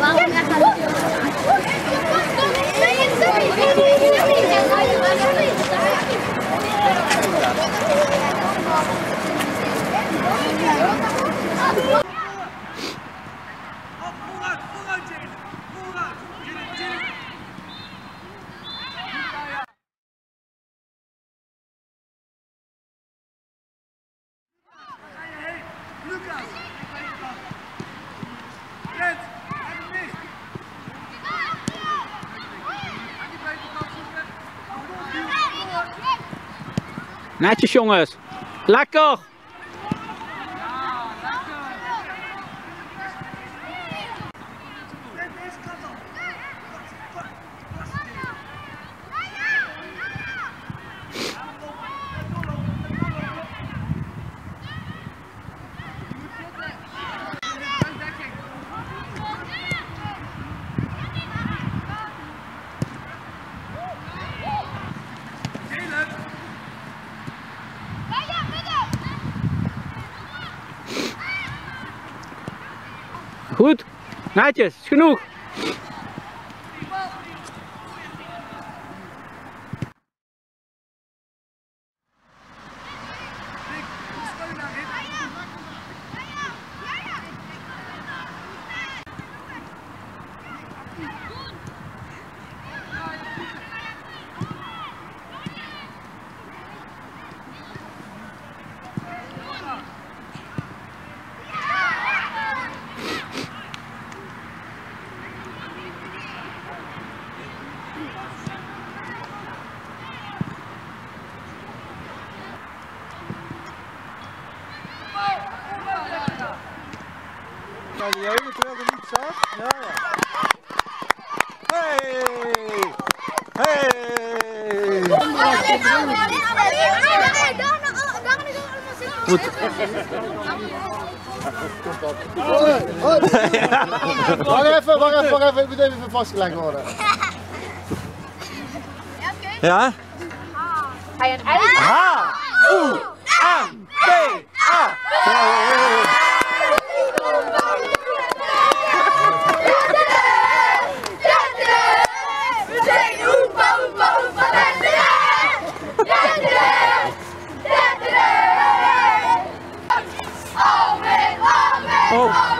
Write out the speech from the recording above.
ワンオン Netjes jongens. Lekker. Goed. Netjes. Genoeg. Bij die ene terwijl er niet zat? Ja, ja. Hey! Hey! Goed. Wacht even, wacht even, wacht even. Ik moet even vastgelegd worden. Ja? Ga je een ei? Ha! Oeh! 好。